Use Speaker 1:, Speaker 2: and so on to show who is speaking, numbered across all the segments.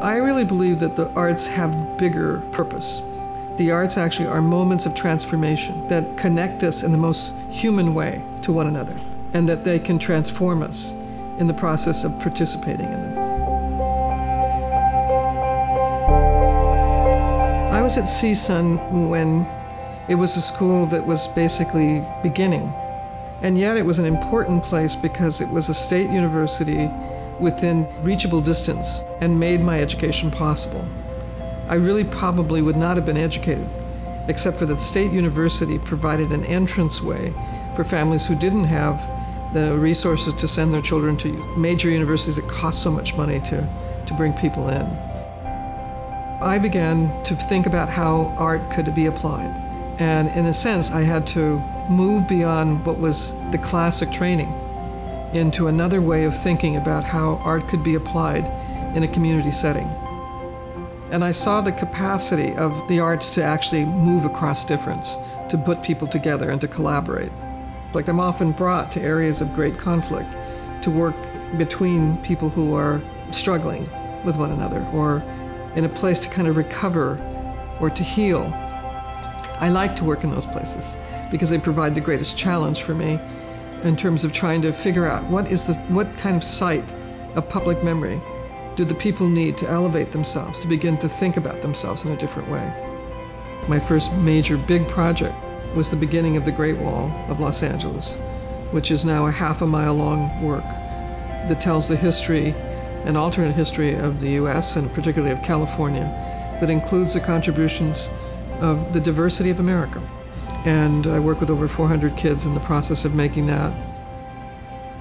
Speaker 1: I really believe that the arts have bigger purpose. The arts actually are moments of transformation that connect us in the most human way to one another, and that they can transform us in the process of participating in them. I was at CSUN when it was a school that was basically beginning. And yet it was an important place because it was a state university within reachable distance and made my education possible. I really probably would not have been educated, except for that state university provided an entranceway for families who didn't have the resources to send their children to major universities that cost so much money to, to bring people in. I began to think about how art could be applied. And in a sense, I had to move beyond what was the classic training into another way of thinking about how art could be applied in a community setting. And I saw the capacity of the arts to actually move across difference, to put people together and to collaborate. Like I'm often brought to areas of great conflict to work between people who are struggling with one another or in a place to kind of recover or to heal. I like to work in those places because they provide the greatest challenge for me in terms of trying to figure out what is the what kind of site of public memory do the people need to elevate themselves, to begin to think about themselves in a different way. My first major big project was the beginning of the Great Wall of Los Angeles, which is now a half a mile long work that tells the history, an alternate history of the US and particularly of California, that includes the contributions of the diversity of America. And I work with over 400 kids in the process of making that.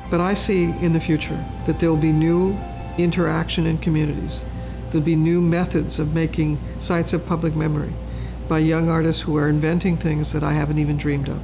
Speaker 1: But I see in the future that there will be new interaction in communities. There'll be new methods of making sites of public memory by young artists who are inventing things that I haven't even dreamed of.